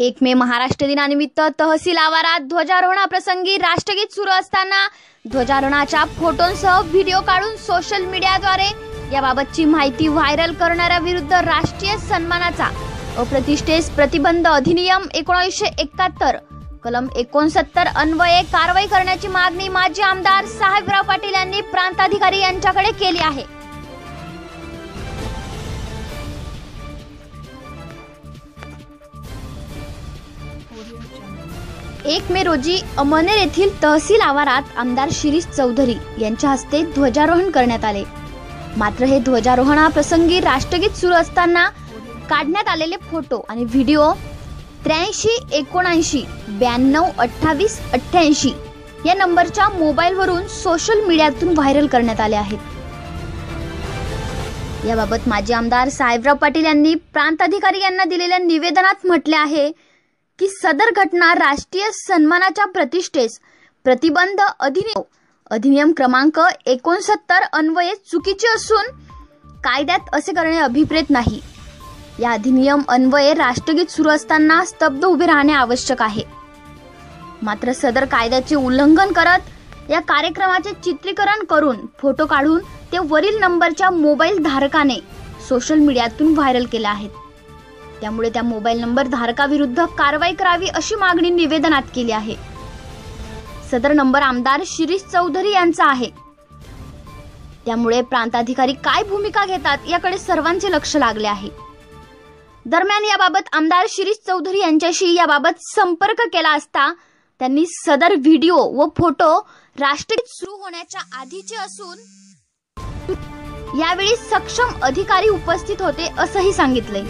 एक मे महाराष्ट्र दिनानिमित्त तहसील आवारात ध्वजारोहणाप्रसंगी राष्ट्रगीत सुरू असताना ध्वजारोहणाच्या फोटोंसह व्हिडिओ काढून सोशल मीडियाद्वारे याबाबतची माहिती व्हायरल करणाऱ्या विरुद्ध राष्ट्रीय सन्मानाचा अप्रतिष्ठेस प्रतिबंध अधिनियम एकोणीसशे एकाहत्तर कलम एकोणसत्तर अन्वये कारवाई करण्याची मागणी माजी आमदार साहेबराव पाटील यांनी प्रांताधिकारी यांच्याकडे केली आहे. एक मे रोजी अमनेर येथील तहसील आवारात आमदार शिरीष चौधरी यांच्या हस्ते ध्वजारोहण करण्यात आले. मात्र हे ध्वजारोहणाप्रसंगी राष्ट्रगीत सुरू असताना काढण्यात आलेले फोटो आणि व्हिडिओ त्र्याऐंशी एकोणऐंशी ब्याण्णव अठ्ठावीस अठ्ठ्याऐंशी या नंबरच्या मोबाईलवरून सोशल मीडियातून व्हायरल करण्यात आले आहेत. याबाबत माजी आमदार साहेबराव पाटील यांनी प्रांताधिकारी यांना दिलेल्या निवेदनात म्हटले आहे की सदर घटना राष्ट्रीय सन्मानाच्या प्रतिष्ठेस प्रतिबंध अधिनियम अधिनियम क्रमांक एकोणसत्तर अन्वये चुकीचे असून कायद्यात असे करणे अभिप्रेत नाही. या अधिनियम अन्वये राष्ट्रगीत सुरू असताना स्तब्ध उभे राहणे आवश्यक आहे. मात्र सदर कायद्याचे उल्लंघन करत या कार्यक्रमाचे चित्रीकरण करून फोटो काढून ते वरील नंबरच्या मोबाईल धारकाने सोशल मीडियातून व्हायरल केले आहेत. त्यामुळे त्या मोबाईल नंबर धारकाविरुद्ध कारवाई करावी अशी मागणी निवेदनात केली आहे. सदर नंबर आमदार शिरीष चौधरी यांचा आहे. त्यामुळे प्रांताधिकारी काय भूमिका घेतात याकडे सर्वांचे लक्ष लागले आहे. दरम्यान याबाबत आमदार शिरीष चौधरी यांच्याशी याबाबत संपर्क केला असता त्यांनी सदर व्हिडिओ व फोटो राष्ट्रगीत सुरू होण्याच्या आधीचे असून यावेळी सक्षम अधिकारी उपस्थित होते असंही सांगितले